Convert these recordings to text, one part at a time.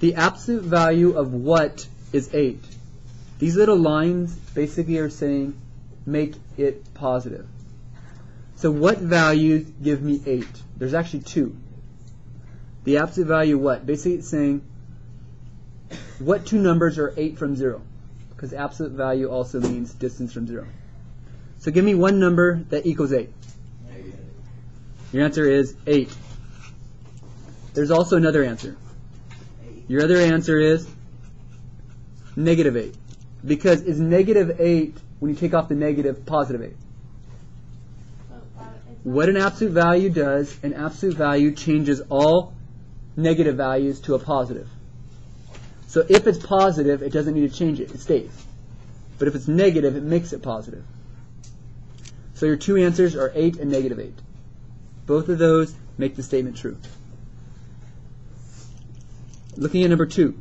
the absolute value of what is 8? These little lines basically are saying make it positive. So what values give me 8? There's actually two. The absolute value what? Basically it's saying what two numbers are 8 from 0? Because absolute value also means distance from 0. So give me one number that equals 8. Your answer is 8. There's also another answer. Your other answer is negative 8. Because is negative 8, when you take off the negative, positive 8? What an absolute value does, an absolute value changes all negative values to a positive. So if it's positive, it doesn't need to change it. It stays. But if it's negative, it makes it positive. So your two answers are 8 and negative 8. Both of those make the statement true. Looking at number 2.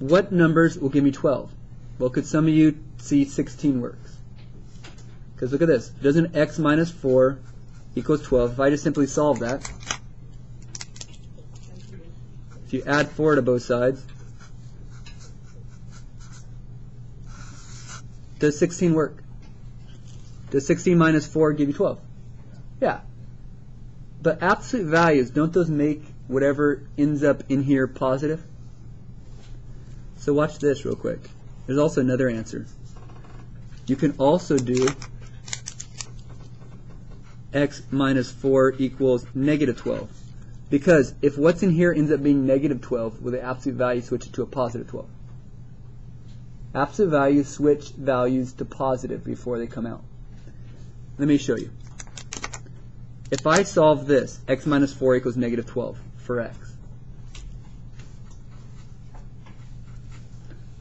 What numbers will give me 12? Well, could some of you see 16 works? Because look at this. Doesn't x minus 4 equals 12? If I just simply solve that, if you add 4 to both sides, does 16 work? Does 16 minus 4 give you 12? Yeah. But absolute values, don't those make whatever ends up in here positive? So watch this real quick. There's also another answer. You can also do x minus 4 equals negative 12. Because if what's in here ends up being negative 12, will the absolute value switch it to a positive 12? Absolute values switch values to positive before they come out. Let me show you. If I solve this, x minus 4 equals negative 12 for x.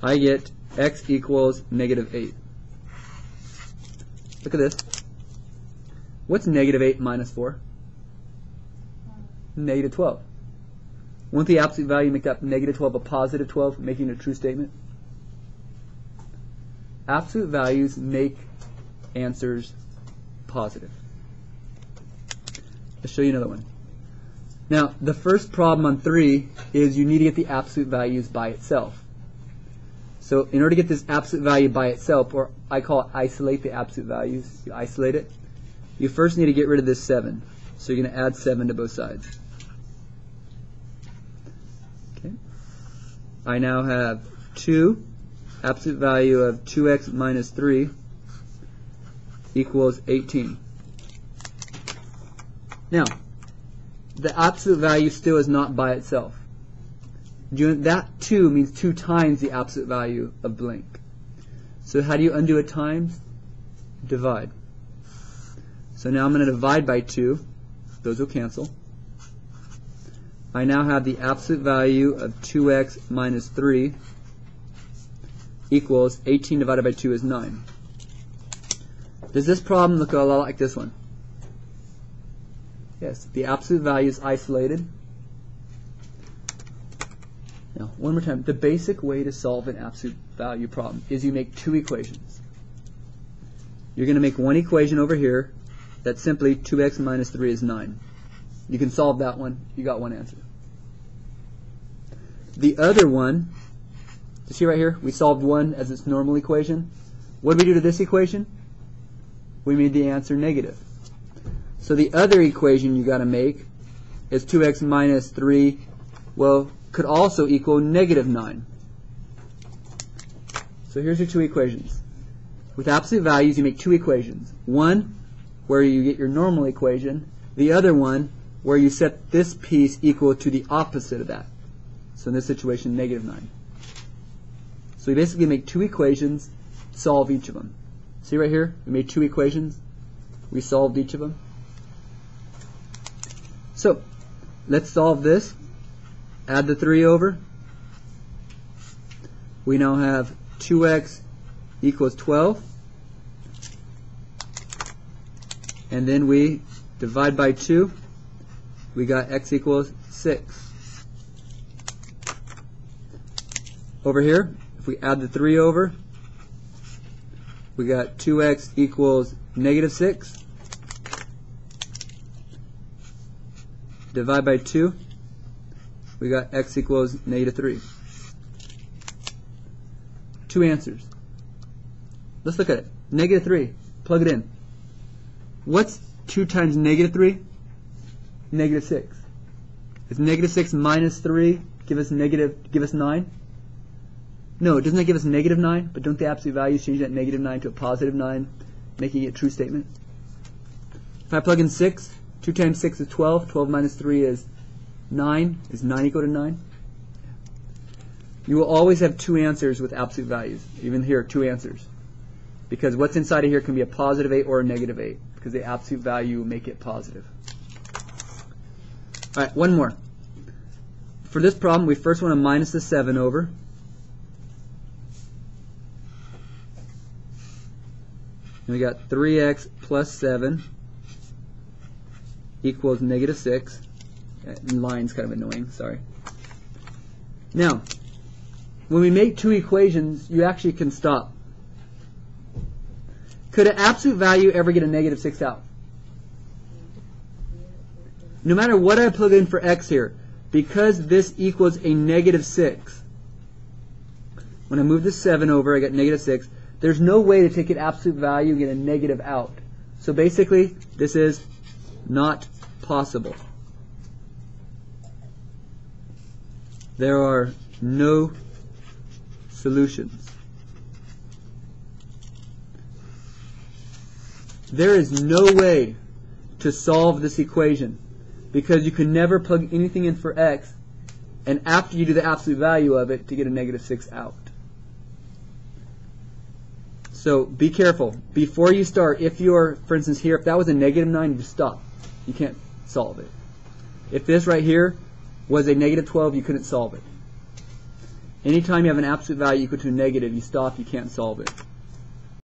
I get x equals negative 8. Look at this. What's negative 8 minus 4? negative 12. Won't the absolute value make that negative 12 a positive 12, making it a true statement? Absolute values make answers positive. Let's show you another one. Now, the first problem on 3 is you need to get the absolute values by itself. So in order to get this absolute value by itself, or I call it isolate the absolute values, you isolate it, you first need to get rid of this 7. So you're going to add 7 to both sides. Okay. I now have 2, absolute value of 2x minus 3 equals 18. Now, the absolute value still is not by itself. That 2 means 2 times the absolute value of blank. So how do you undo a times? Divide. So now I'm going to divide by 2. Those will cancel. I now have the absolute value of 2x minus 3 equals 18 divided by 2 is 9. Does this problem look a lot like this one? Yes, the absolute value is isolated. Now, one more time. The basic way to solve an absolute value problem is you make two equations. You're going to make one equation over here that's simply 2x minus 3 is 9. You can solve that one. You got one answer. The other one, you see right here, we solved one as its normal equation. What do we do to this equation? We made the answer negative. So the other equation you got to make is 2x minus 3, well, could also equal negative 9. So here's your two equations. With absolute values, you make two equations. One, where you get your normal equation. The other one, where you set this piece equal to the opposite of that. So in this situation, negative 9. So we basically make two equations, solve each of them. See right here? We made two equations. We solved each of them. So let's solve this. Add the 3 over. We now have 2x equals 12. And then we divide by 2 we got x equals 6. Over here, if we add the 3 over, we got 2x equals negative 6. Divide by 2, we got x equals negative 3. Two answers. Let's look at it. Negative 3. Plug it in. What's 2 times negative 3? Negative 6. Is negative 6 minus 3 give us negative, give us 9? No, doesn't that give us negative 9? But don't the absolute values change that negative 9 to a positive 9, making it a true statement? If I plug in 6, 2 times 6 is 12. 12 minus 3 is 9. Is 9 equal to 9? You will always have two answers with absolute values. Even here, two answers. Because what's inside of here can be a positive 8 or a negative 8. Because the absolute value will make it positive. Alright, one more. For this problem, we first want to minus the 7 over. And we got 3x plus 7 equals negative 6. That line's kind of annoying, sorry. Now, when we make two equations, you actually can stop. Could an absolute value ever get a negative 6 out? No matter what I plug in for x here, because this equals a negative 6, when I move the 7 over, I get negative 6. There's no way to take an absolute value and get a negative out. So basically, this is not possible. There are no solutions. There is no way to solve this equation because you can never plug anything in for x and after you do the absolute value of it to get a negative 6 out. So be careful. Before you start, if you're, for instance here, if that was a negative 9, you stop. You can't solve it. If this right here was a negative 12, you couldn't solve it. Anytime you have an absolute value equal to a negative, you stop, you can't solve it.